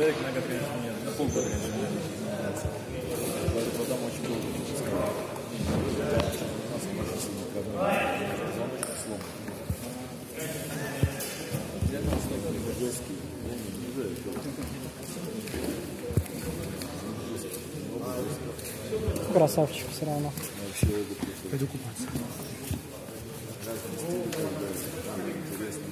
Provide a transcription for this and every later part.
Derek на год, конечно, нет. На полгода, конечно, нет. Потом очень долго сказал. У нас очень сильно сломан. Там жесткий. Не знаю, Красавчик все равно. Пойду купаться. Разные стили, когда там интересно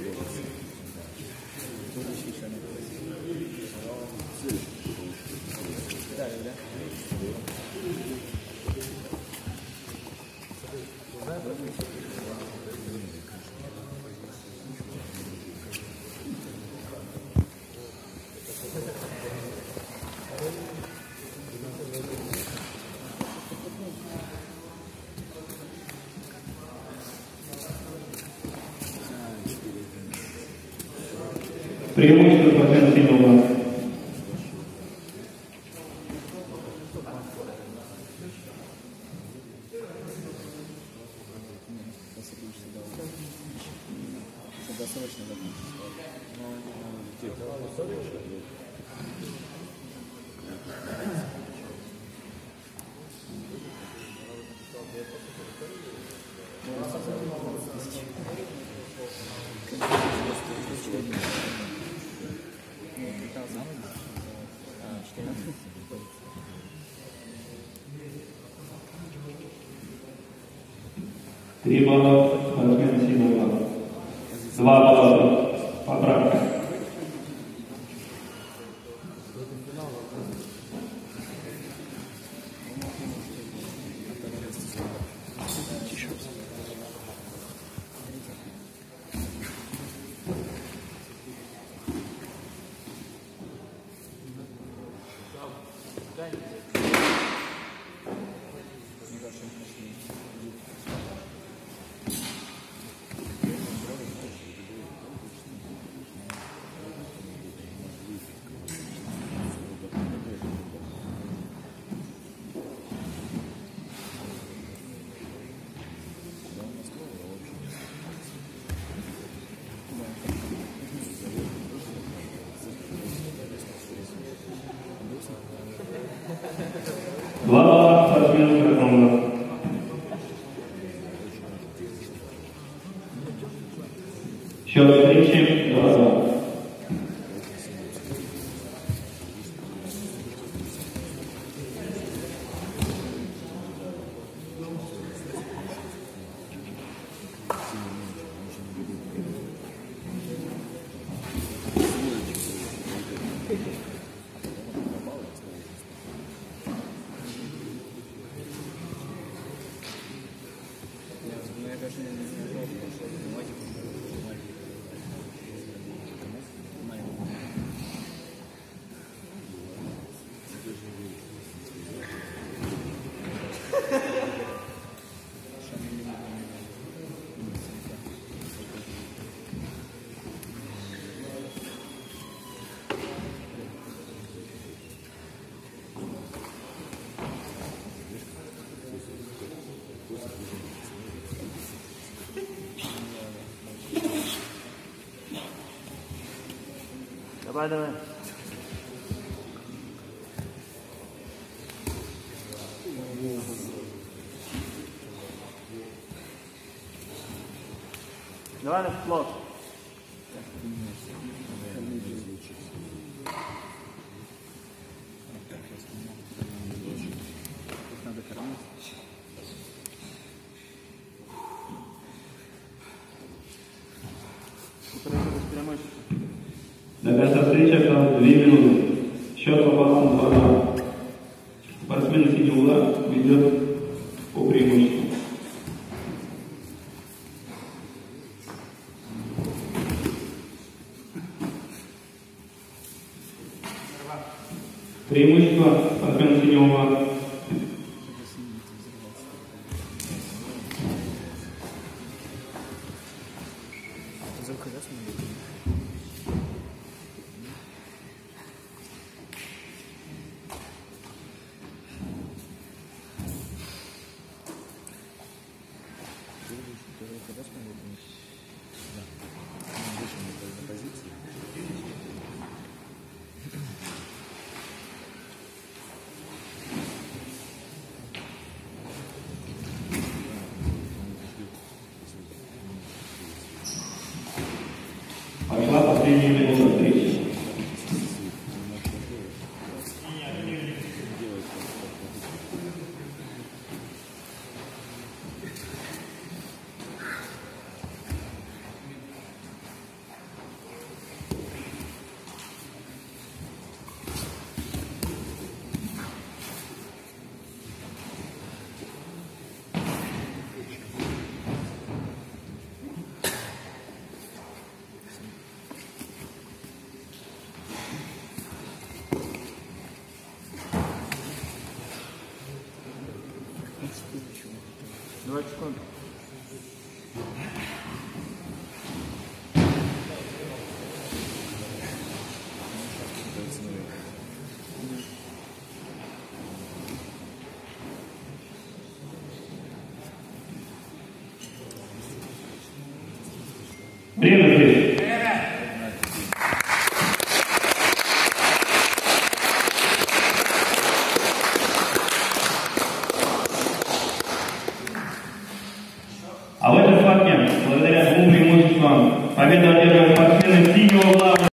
спортсмена синего Досрочно закончить. Три балла спортсмена синего Два балла поправка. Два Антонова. Счет встречи 2-2. Выкладываем. Давай на плот. Надо кормить. А эта встреча длилась две минуты. Счет по балансу 2 -2. Спортсмен синий удар ведет по преимуществу. Преимущество спортсмена синего угла. Закрылся, Давайте. секунд.